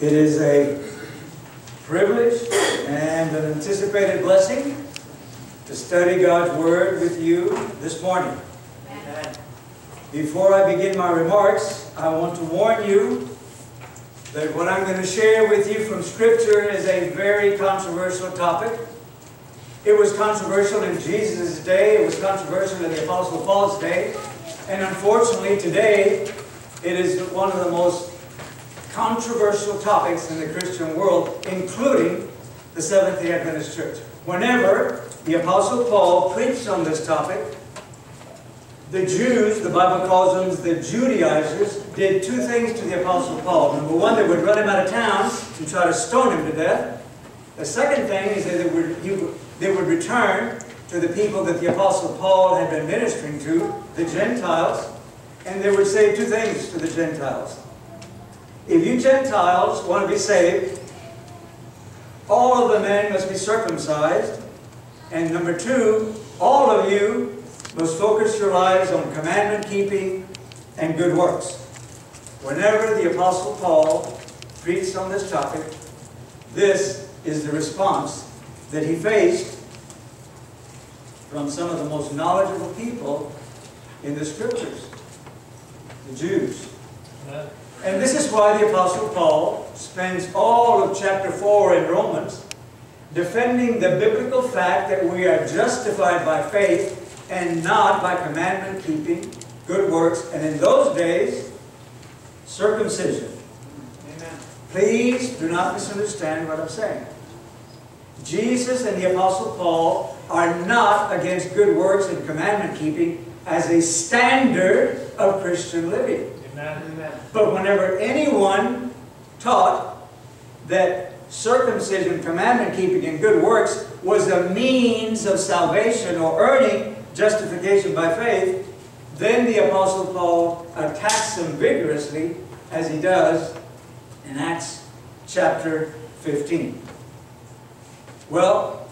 It is a privilege and an anticipated blessing to study God's Word with you this morning. Before I begin my remarks, I want to warn you that what I'm going to share with you from Scripture is a very controversial topic. It was controversial in Jesus' day, it was controversial in the Apostle Paul's day, and unfortunately today it is one of the most controversial topics in the Christian world, including the Seventh-day Adventist Church. Whenever the Apostle Paul preached on this topic, the Jews, the Bible calls them the Judaizers, did two things to the Apostle Paul. Number one, they would run him out of town and try to stone him to death. The second thing is that they would, he, they would return to the people that the Apostle Paul had been ministering to, the Gentiles, and they would say two things to the Gentiles. If you Gentiles want to be saved, all of the men must be circumcised. And number two, all of you must focus your lives on commandment keeping and good works. Whenever the Apostle Paul preached on this topic, this is the response that he faced from some of the most knowledgeable people in the Scriptures, the Jews. And this is why the Apostle Paul spends all of chapter 4 in Romans defending the biblical fact that we are justified by faith and not by commandment keeping, good works, and in those days, circumcision. Amen. Please do not misunderstand what I'm saying. Jesus and the Apostle Paul are not against good works and commandment keeping as a standard of Christian living. But whenever anyone taught that circumcision, commandment keeping, and good works was a means of salvation or earning justification by faith, then the Apostle Paul attacks them vigorously, as he does in Acts chapter 15. Well,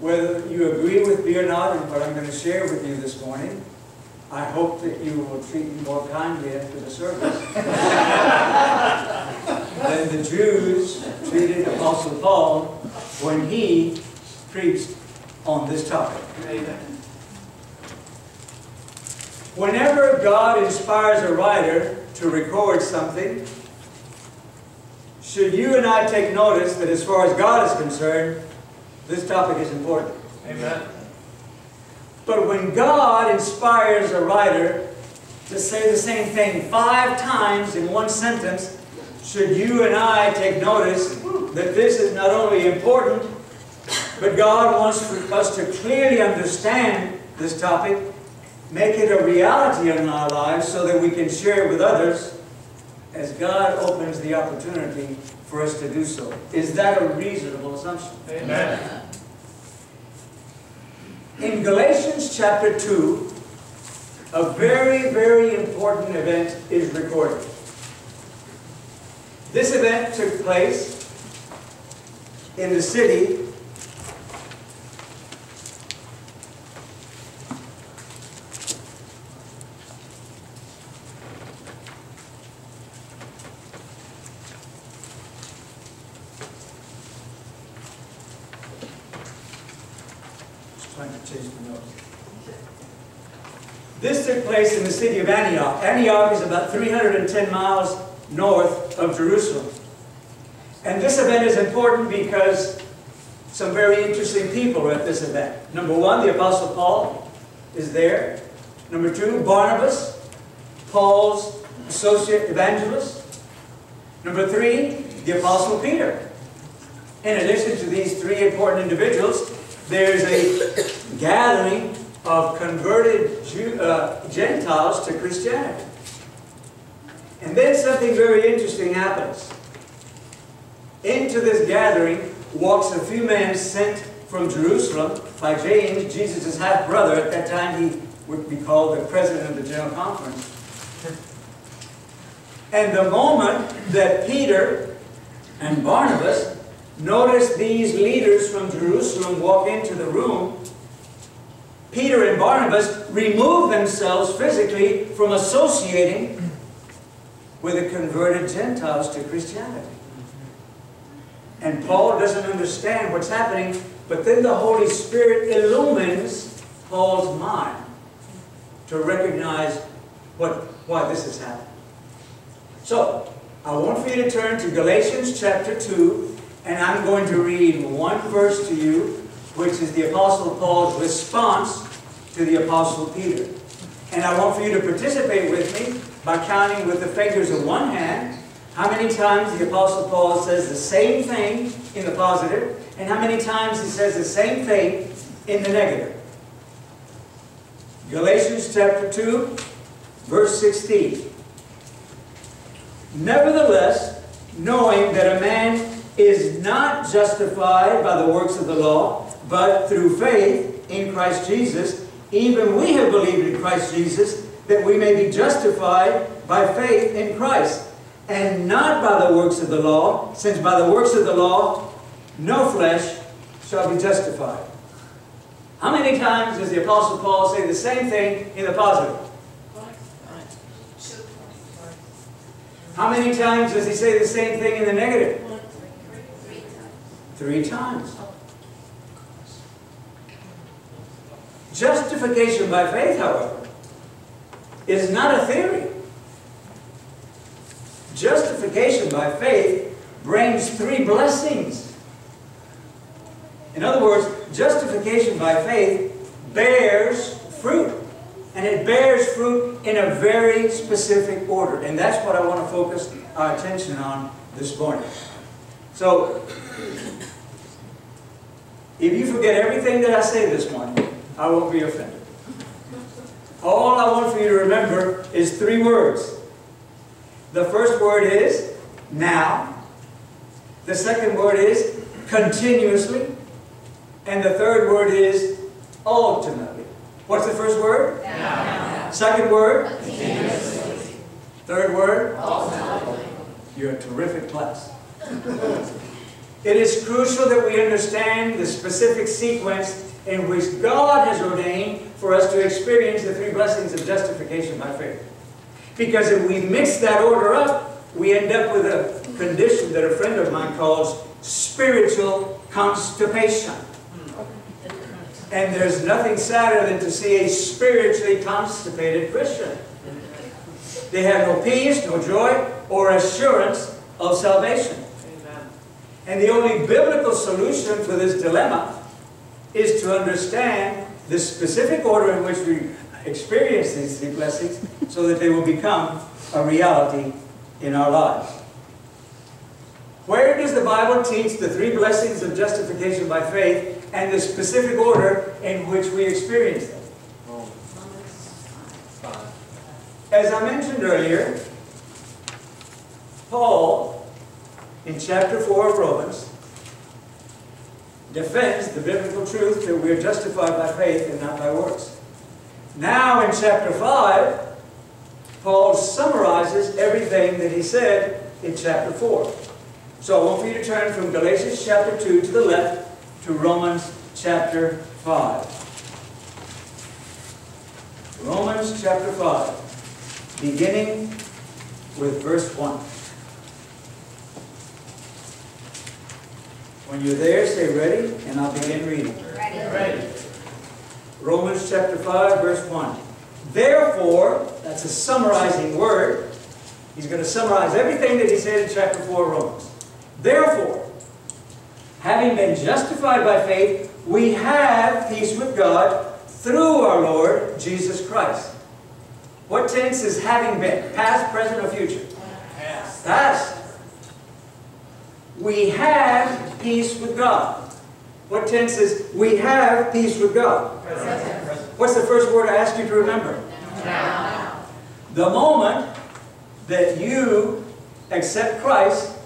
whether you agree with me or not in what I'm going to share with you this morning, I hope that you will treat me more kindly after the service than the Jews treated Apostle Paul when he preached on this topic. Amen. Whenever God inspires a writer to record something, should you and I take notice that as far as God is concerned, this topic is important. Amen. But when God inspires a writer to say the same thing five times in one sentence, should you and I take notice that this is not only important, but God wants us to clearly understand this topic, make it a reality in our lives so that we can share it with others as God opens the opportunity for us to do so. Is that a reasonable assumption? Amen. In Galatians chapter 2, a very, very important event is recorded. This event took place in the city This took place in the city of Antioch. Antioch is about 310 miles north of Jerusalem. And this event is important because some very interesting people are at this event. Number one, the Apostle Paul is there. Number two, Barnabas, Paul's associate evangelist. Number three, the Apostle Peter. In addition to these three important individuals, there's a gathering of converted Jew, uh, Gentiles to Christianity. And then something very interesting happens. Into this gathering walks a few men sent from Jerusalem by James, Jesus' half-brother. At that time, he would be called the president of the General Conference. And the moment that Peter and Barnabas notice these leaders from Jerusalem walk into the room, Peter and Barnabas remove themselves physically from associating with the converted Gentiles to Christianity. And Paul doesn't understand what's happening, but then the Holy Spirit illumines Paul's mind to recognize what, why this is happening. So, I want for you to turn to Galatians chapter 2, and I'm going to read one verse to you, which is the Apostle Paul's response to the Apostle Peter. And I want for you to participate with me by counting with the fingers of one hand how many times the Apostle Paul says the same thing in the positive, and how many times he says the same thing in the negative. Galatians chapter 2, verse 16. Nevertheless, knowing that a man is not justified by the works of the law, but through faith in Christ Jesus, even we have believed in Christ Jesus, that we may be justified by faith in Christ, and not by the works of the law, since by the works of the law no flesh shall be justified. How many times does the Apostle Paul say the same thing in the positive? How many times does he say the same thing in the negative? Three times. Justification by faith, however, is not a theory. Justification by faith brings three blessings. In other words, justification by faith bears fruit. And it bears fruit in a very specific order. And that's what I want to focus our attention on this morning. So, if you forget everything that I say this morning, I won't be offended. All I want for you to remember is three words. The first word is now. The second word is continuously. And the third word is ultimately. What's the first word? Now. Second word? Continuously. Third word? Ultimately. You're a terrific class. It is crucial that we understand the specific sequence in which God has ordained for us to experience the three blessings of justification by faith. Because if we mix that order up, we end up with a condition that a friend of mine calls spiritual constipation. And there's nothing sadder than to see a spiritually constipated Christian. They have no peace, no joy, or assurance of salvation. And the only biblical solution for this dilemma is to understand the specific order in which we experience these three blessings so that they will become a reality in our lives. Where does the Bible teach the three blessings of justification by faith and the specific order in which we experience them? As I mentioned earlier, Paul, in chapter 4 of Romans, defends the biblical truth that we are justified by faith and not by works. Now in chapter 5, Paul summarizes everything that he said in chapter 4. So I want for you to turn from Galatians chapter 2 to the left to Romans chapter 5. Romans chapter 5, beginning with verse 1. When you're there, say ready, and I'll begin reading. Ready. ready. Romans chapter 5, verse 1. Therefore, that's a summarizing word. He's going to summarize everything that he said in chapter 4 of Romans. Therefore, having been justified by faith, we have peace with God through our Lord Jesus Christ. What tense is having been? Past, present, or future? Past. Past. We have peace with God. What tense is we have peace with God? Present. What's the first word I ask you to remember? Now. The moment that you accept Christ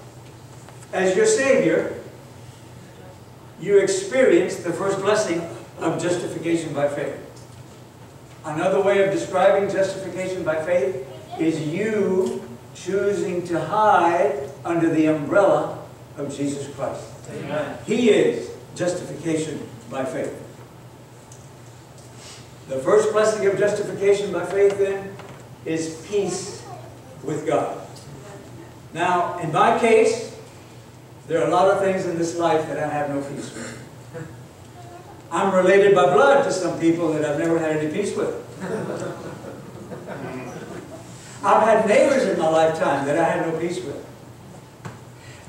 as your Savior, you experience the first blessing of justification by faith. Another way of describing justification by faith is you choosing to hide under the umbrella of Jesus Christ. Amen. He is justification by faith. The first blessing of justification by faith then is peace with God. Now, in my case, There are a lot of things in this life that I have no peace with. I'm related by blood to some people that I've never had any peace with. I've had neighbors in my lifetime that I had no peace with.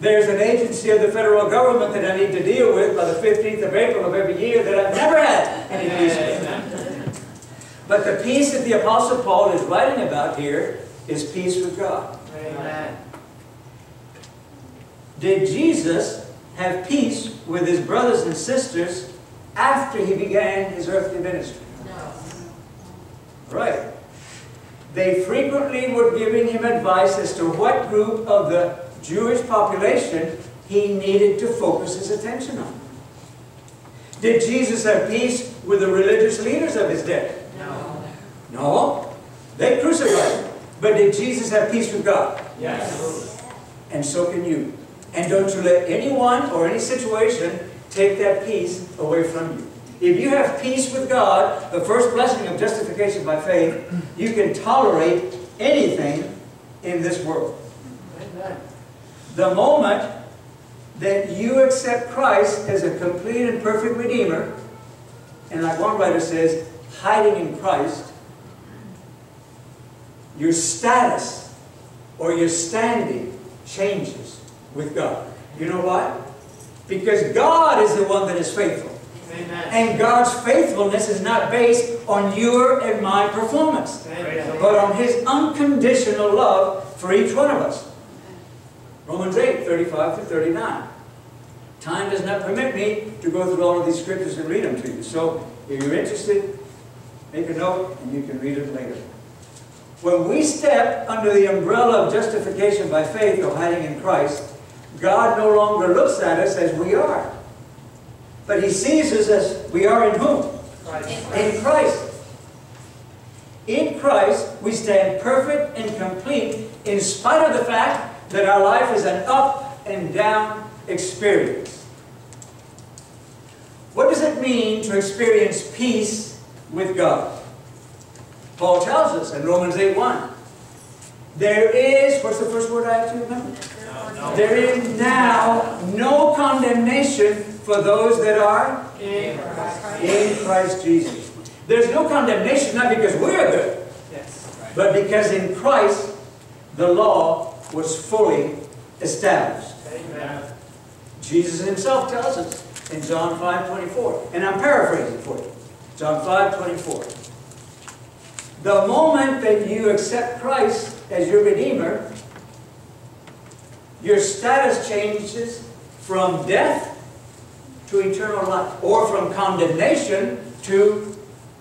There's an agency of the federal government that I need to deal with by the 15th of April of every year that I've never had any peace with. But the peace that the Apostle Paul is writing about here is peace with God. Amen. Did Jesus have peace with his brothers and sisters after he began his earthly ministry? No. Right. They frequently were giving him advice as to what group of the Jewish population he needed to focus his attention on. Did Jesus have peace with the religious leaders of his day? No. No. They crucified him. But did Jesus have peace with God? Yes. And so can you. And don't you let anyone or any situation take that peace away from you. If you have peace with God, the first blessing of justification by faith, you can tolerate anything in this world. The moment that you accept Christ as a complete and perfect Redeemer, and like one writer says, hiding in Christ, your status or your standing changes with God. You know why? Because God is the one that is faithful. Amen. And God's faithfulness is not based on your and my performance, Amen. but on His unconditional love for each one of us. Romans 8, 35 to 39. Time does not permit me to go through all of these scriptures and read them to you. So, if you're interested, make a note and you can read it later. When we step under the umbrella of justification by faith or hiding in Christ, God no longer looks at us as we are. But He sees us as we are in whom? Christ. In Christ. In Christ, we stand perfect and complete in spite of the fact that our life is an up and down experience. What does it mean to experience peace with God? Paul tells us in Romans 8 1. There is, what's the first word I have to remember? There is now no condemnation for those that are In Christ. in Christ Jesus. There's no condemnation not because we're good, Yes. but because in Christ the law was fully established. Amen. Jesus himself tells us in John 5:24, and I'm paraphrasing for you. John 5:24. The moment that you accept Christ as your Redeemer, your status changes from death to eternal life, or from condemnation to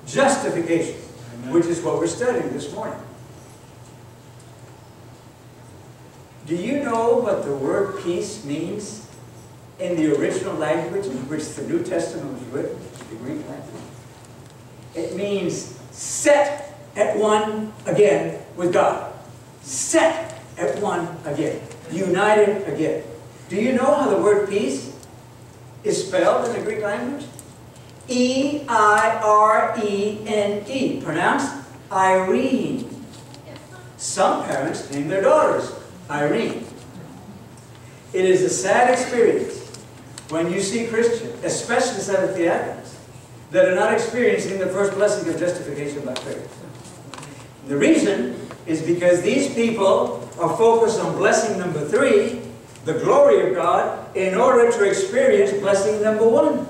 justification, which is what we're studying this morning. Do you know what the word peace means in the original language in which the New Testament was written, the Greek language? It means set at one again with God. Set at one again. United again. Do you know how the word peace is spelled in the Greek language? E I R E N E. Pronounced Irene. Some parents name their daughters Irene. It is a sad experience when you see Christians, especially Seventh day Adventists, that are not experiencing the first blessing of justification by faith. The reason is because these people are focused on blessing number three, the glory of God, in order to experience blessing number one.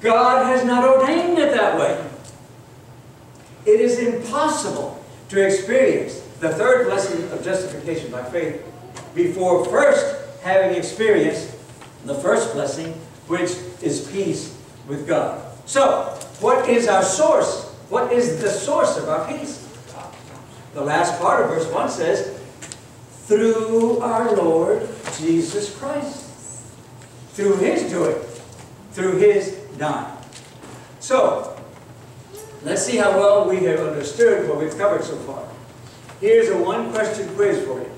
God has not ordained it that way. It is impossible to experience the third blessing of justification by faith before first having experienced the first blessing, which is peace with God. So, what is our source? What is the source of our peace? The last part of verse 1 says, through our Lord Jesus Christ. Through His doing. Through His dying. So, let's see how well we have understood what we've covered so far. Here's a one-question quiz for you.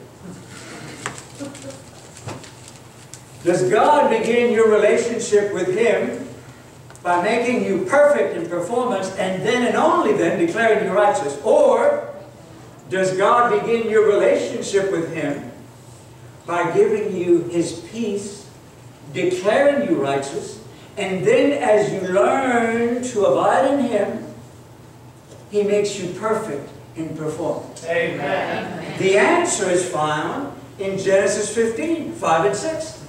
Does God begin your relationship with Him by making you perfect in performance and then and only then declaring you righteous? Or does God begin your relationship with Him by giving you His peace declaring you righteous, and then as you learn to abide in Him, He makes you perfect in performance. Amen. The answer is found in Genesis 15, 5 and 6.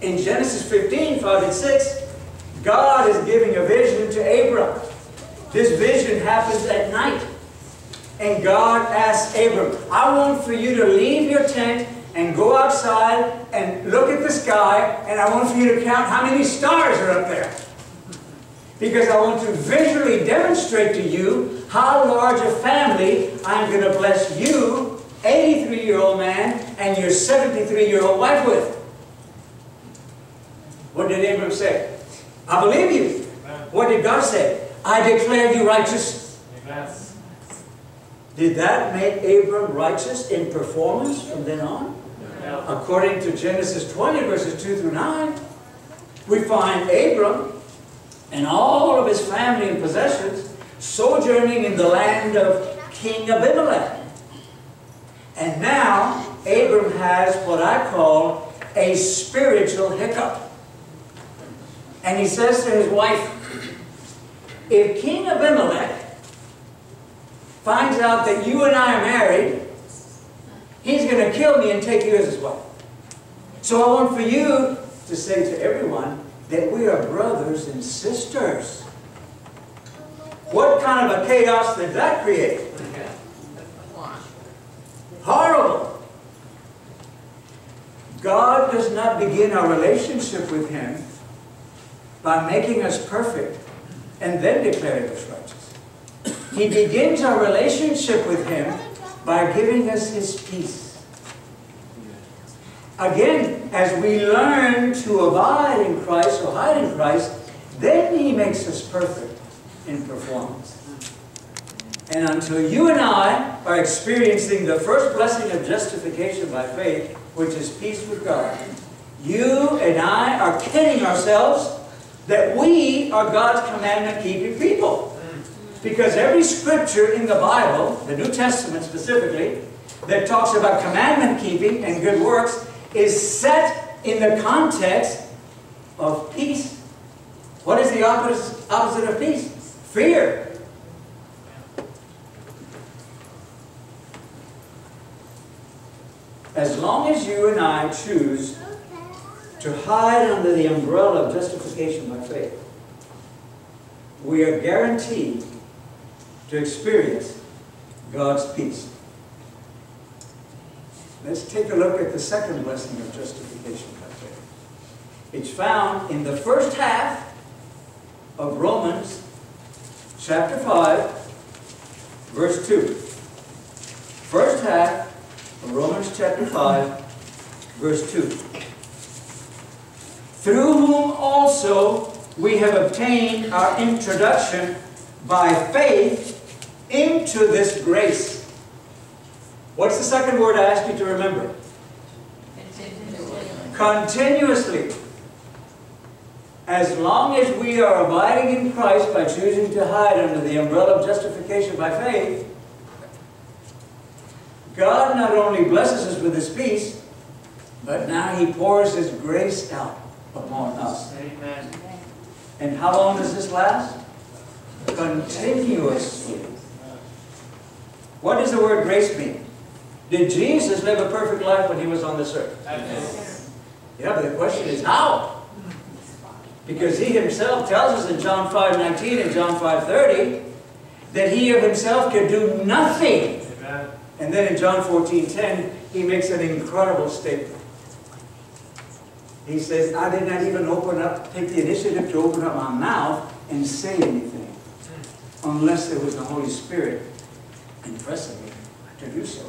In Genesis 15, 5 and 6, God is giving a vision to Abram. This vision happens at night. And God asks Abram, I want for you to leave your tent and go outside and look at the sky, and I want for you to count how many stars are up there. Because I want to visually demonstrate to you how large a family I'm going to bless you, 83-year-old man, and your 73-year-old wife with. What did Abram say? I believe you. What did God say? I declare you righteous. Amen. Did that make Abram righteous in performance from then on? According to Genesis 20, verses 2 through 9, we find Abram and all of his family and possessions sojourning in the land of King Abimelech. And now, Abram has what I call a spiritual hiccup. And he says to his wife, if King Abimelech finds out that you and I are married, he's going to kill me and take you as his wife. So I want for you to say to everyone that we are brothers and sisters. What kind of a chaos did that create? Horrible. God does not begin our relationship with Him by making us perfect and then declaring us righteous. He begins our relationship with Him by giving us His peace. Again, as we learn to abide in Christ or hide in Christ, then He makes us perfect in performance. And until you and I are experiencing the first blessing of justification by faith, which is peace with God, you and I are kidding ourselves that we are God's commandment-keeping people. Because every scripture in the Bible, the New Testament specifically, that talks about commandment-keeping and good works is set in the context of peace. What is the opposite, of peace? Fear. As long as you and I choose to hide under the umbrella of justification by faith, we are guaranteed to experience God's peace. Let's take a look at the second blessing of justification by faith. It's found in the first half of Romans chapter 5, verse 2. First half of Romans chapter 5, verse 2. Through whom also we have obtained our introduction by faith into this grace. What's the second word I ask you to remember? Continuously. As long as we are abiding in Christ by choosing to hide under the umbrella of justification by faith, God not only blesses us with His peace, but now He pours His grace out upon us. Amen. And how long does this last? Continuously. What does the word grace mean? Did Jesus live a perfect life when He was on this earth? Yes. Yeah, but the question is how? Because He Himself tells us in John 5.19 and John 5.30 that He of Himself can do nothing. Amen. And then in John 14.10, He makes an incredible statement. He says, I did not even open up, take the initiative to open up my mouth and say anything unless there was the Holy Spirit impressing me to do so.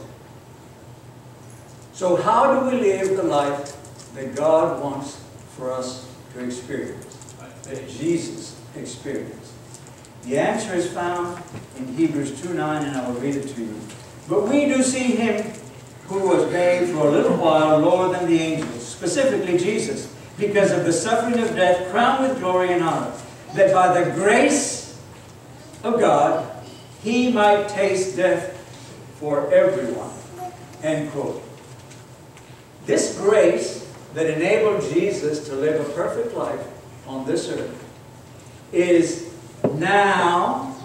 So how do we live the life that God wants for us to experience? That Jesus experienced. The answer is found in Hebrews 2.9 and I will read it to you. But we do see him who was made for a little while lower than the angels, specifically Jesus, because of the suffering of death, crowned with glory and honor, that by the grace of God he might taste death for everyone. End quote. This grace that enabled Jesus to live a perfect life on this earth is now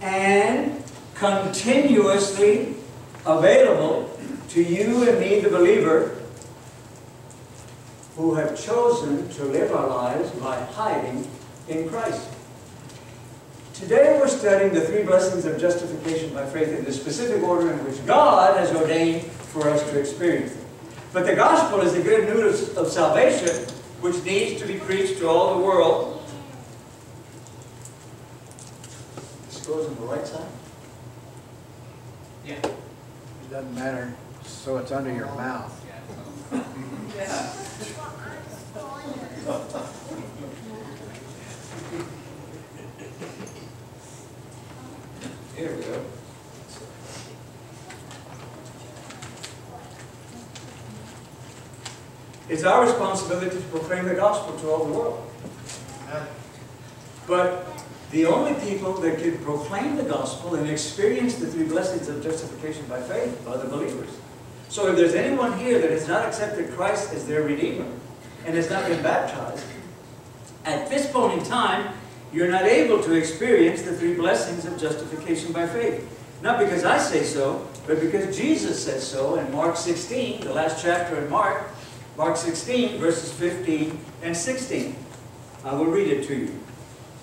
and continuously available to you and me, the believer, who have chosen to live our lives by hiding in Christ. Today we're studying the three blessings of justification by faith in the specific order in which God has ordained for us to experience them. But the gospel is the good news of salvation which needs to be preached to all the world. This goes on the right side? Yeah. It doesn't matter, so it's under your mouth. Here we go. It's our responsibility to proclaim the gospel to all the world. But the only people that can proclaim the gospel and experience the three blessings of justification by faith are the believers. So if there's anyone here that has not accepted Christ as their Redeemer and has not been baptized, at this point in time, you're not able to experience the three blessings of justification by faith. Not because I say so, but because Jesus says so in Mark 16, the last chapter in Mark, Mark 16, verses 15 and 16. I will read it to you.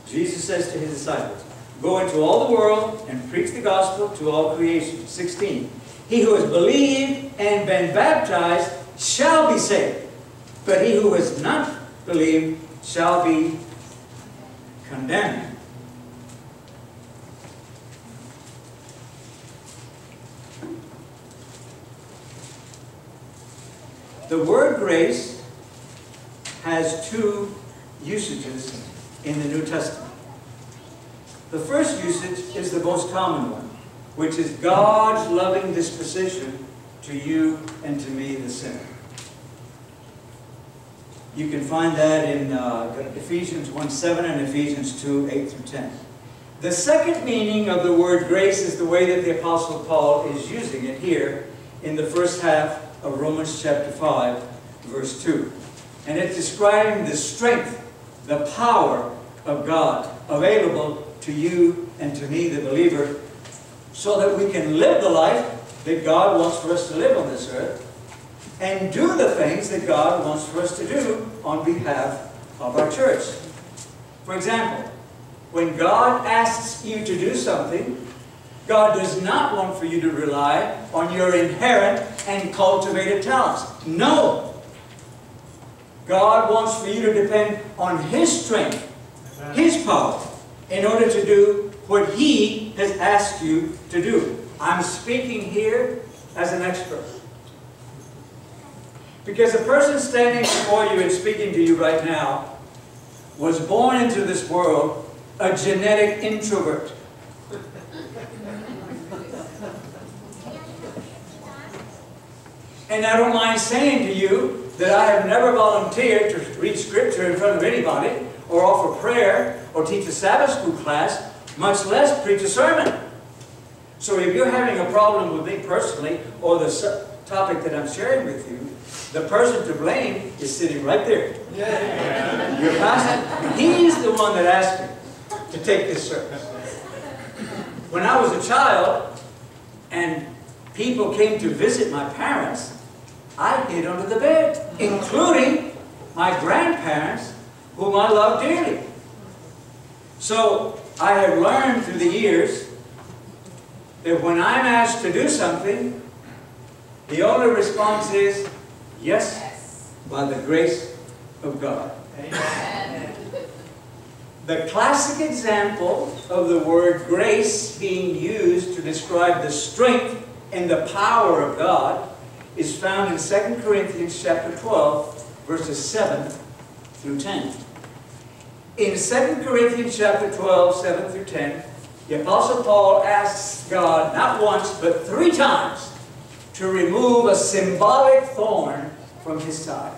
Jesus says to his disciples, Go into all the world and preach the gospel to all creation. 16. He who has believed and been baptized shall be saved, but he who has not believed shall be condemned. The word grace has two usages in the New Testament. The first usage is the most common one, which is God's loving disposition to you and to me, the sinner. You can find that in uh, Ephesians 1 7 and Ephesians 2 8 through 10. The second meaning of the word grace is the way that the Apostle Paul is using it here in the first half of Romans chapter 5, verse 2. And it's describing the strength, the power of God available to you and to me, the believer, so that we can live the life that God wants for us to live on this earth and do the things that God wants for us to do on behalf of our church. For example, when God asks you to do something, God does not want for you to rely on your inherent and cultivated talents. No! God wants for you to depend on His strength, His power, in order to do what He has asked you to do. I'm speaking here as an expert. Because the person standing before you and speaking to you right now was born into this world a genetic introvert. And I don't mind saying to you that I have never volunteered to read scripture in front of anybody, or offer prayer, or teach a Sabbath school class, much less preach a sermon. So if you're having a problem with me personally, or the topic that I'm sharing with you, the person to blame is sitting right there. Your pastor. He's the one that asked me to take this service. When I was a child, and people came to visit my parents, I hid under the bed, including my grandparents, whom I love dearly. So I have learned through the years that when I'm asked to do something, the only response is, yes, by the grace of God. The classic example of the word grace being used to describe the strength and the power of God is found in 2 Corinthians chapter 12, verses 7 through 10. In 2 Corinthians chapter 12, 7 through 10, the Apostle Paul asks God not once, but three times to remove a symbolic thorn from his side.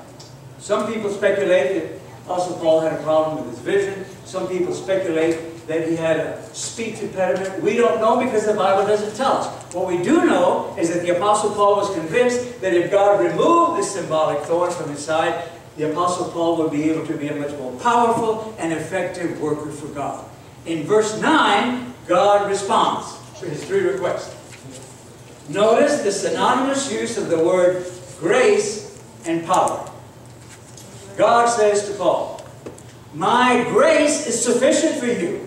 Some people speculate that Apostle Paul had a problem with his vision. Some people speculate that he had a speech impediment. We don't know because the Bible doesn't tell us. What we do know is that the Apostle Paul was convinced that if God removed the symbolic thorn from his side, the Apostle Paul would be able to be a much more powerful and effective worker for God. In verse 9, God responds to his three requests. Notice the synonymous use of the word grace and power. God says to Paul, My grace is sufficient for you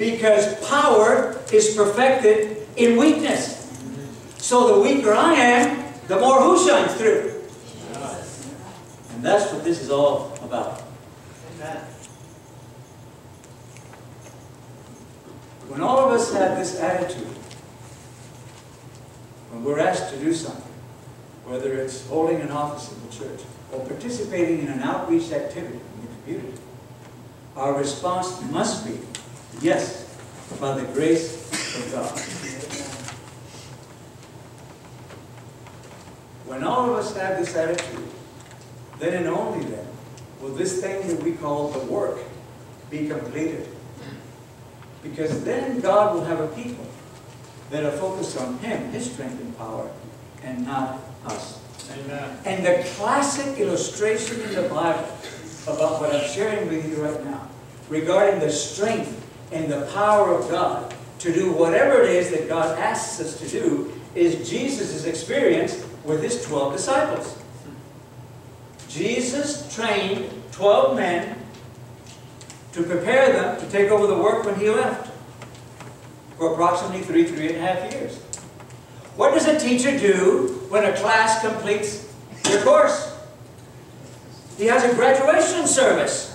because power is perfected in weakness. So the weaker I am, the more who shines through. And that's what this is all about. When all of us have this attitude, when we're asked to do something, whether it's holding an office in the church or participating in an outreach activity in the community, our response must be, yes, by the grace of God. When all of us have this attitude, then and only then will this thing that we call the work be completed. Because then God will have a people that are focused on Him, His strength and power, and not us. Amen. And the classic illustration in the Bible about what I'm sharing with you right now, regarding the strength and the power of God to do whatever it is that God asks us to do, is Jesus' experience with His 12 disciples. Jesus trained 12 men to prepare them to take over the work when He left for approximately three, three and a half years. What does a teacher do when a class completes their course? He has a graduation service.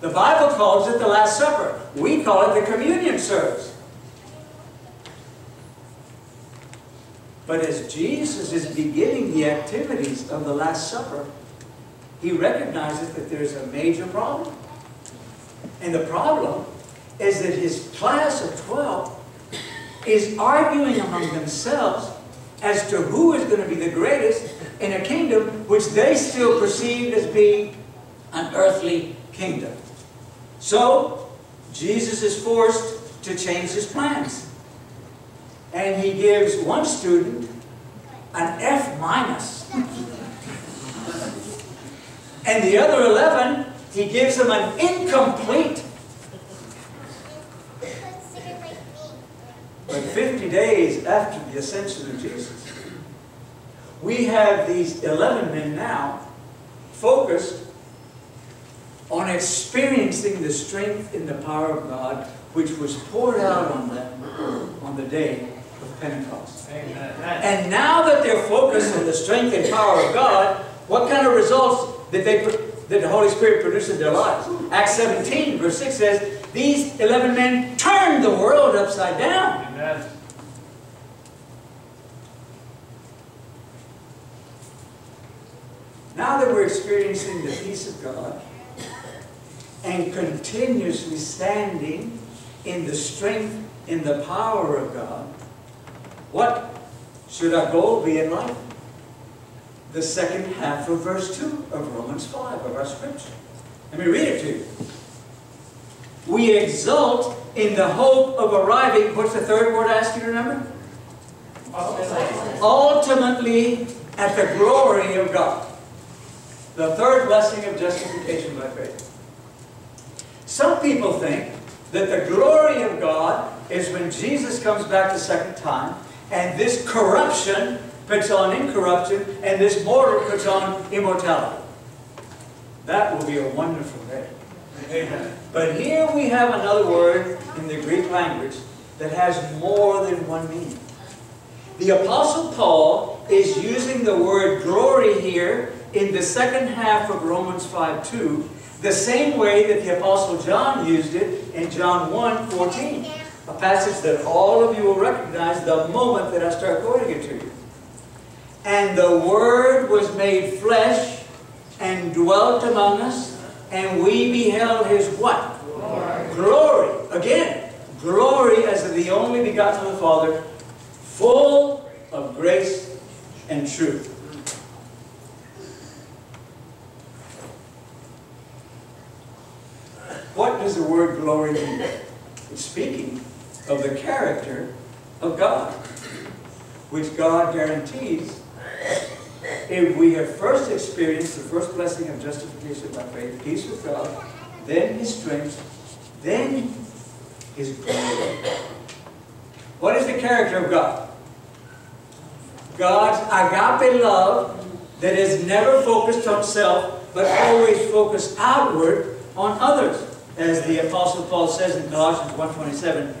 The Bible calls it the Last Supper. We call it the communion service. But as Jesus is beginning the activities of the Last Supper, he recognizes that there's a major problem. And the problem is that his class of 12 is arguing among themselves as to who is going to be the greatest in a kingdom which they still perceived as being an earthly kingdom. So, Jesus is forced to change his plans. And he gives one student an F minus. And the other 11, he gives them an incomplete. But 50 days after the ascension of Jesus, we have these 11 men now focused on experiencing the strength and the power of God which was poured out on them on the day of Pentecost. Amen. And now that they're focused on the strength and power of God, what kind of results did they did the Holy Spirit produce in their lives? Acts 17, verse 6 says, These 11 men turned the world upside down. Amen. Now that we're experiencing the peace of God and continuously standing in the strength, in the power of God, what should our goal be in life? The second half of verse 2 of Romans 5 of our scripture. Let me read it to you. We exult in the hope of arriving, what's the third word I asked you to remember? Ultimately at the glory of God. The third blessing of justification by faith. Some people think that the glory of God is when Jesus comes back the second time and this corruption puts on incorruption and this mortal puts on immortality. That will be a wonderful day. Amen. But here we have another word in the Greek language that has more than one meaning. The Apostle Paul is using the word glory here in the second half of Romans 5 2, the same way that the Apostle John used it in John 1 14. A passage that all of you will recognize the moment that I start quoting it to you. And the Word was made flesh and dwelt among us, and we beheld His what? Glory. Glory. Again, glory as of the only begotten of the Father, full of grace and truth. What does the word glory or in, it's speaking of the character of God, which God guarantees if we have first experienced the first blessing of justification by faith, peace with God, then His strength, then His glory. What is the character of God? God's agape love that is never focused on self, but always focused outward on others. As the Apostle Paul says in Colossians 1.27,